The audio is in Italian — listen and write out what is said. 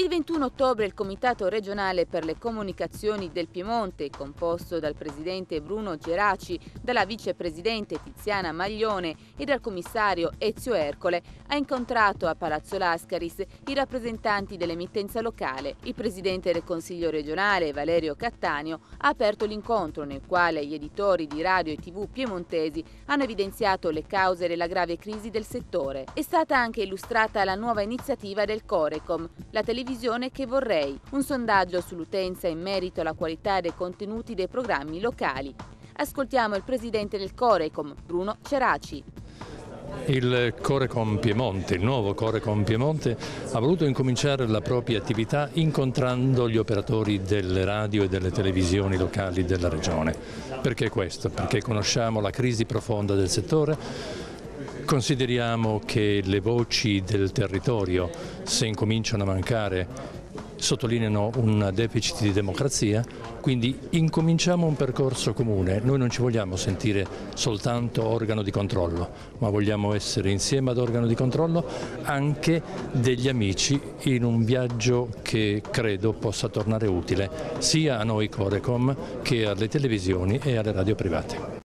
Il 21 ottobre il Comitato regionale per le comunicazioni del Piemonte, composto dal presidente Bruno Geraci, dalla vicepresidente Tiziana Maglione e dal commissario Ezio Ercole, ha incontrato a Palazzo Lascaris i rappresentanti dell'emittenza locale. Il presidente del Consiglio regionale, Valerio Cattaneo, ha aperto l'incontro nel quale gli editori di radio e tv piemontesi hanno evidenziato le cause della grave crisi del settore. È stata anche illustrata la nuova iniziativa del Corecom, la televisione televisione che vorrei, un sondaggio sull'utenza in merito alla qualità dei contenuti dei programmi locali. Ascoltiamo il presidente del Corecom, Bruno Ceraci. Il Corecom Piemonte, il nuovo Corecom Piemonte, ha voluto incominciare la propria attività incontrando gli operatori delle radio e delle televisioni locali della regione. Perché questo? Perché conosciamo la crisi profonda del settore, Consideriamo che le voci del territorio, se incominciano a mancare, sottolineano un deficit di democrazia, quindi incominciamo un percorso comune. Noi non ci vogliamo sentire soltanto organo di controllo, ma vogliamo essere insieme ad organo di controllo anche degli amici in un viaggio che credo possa tornare utile sia a noi Corecom che alle televisioni e alle radio private.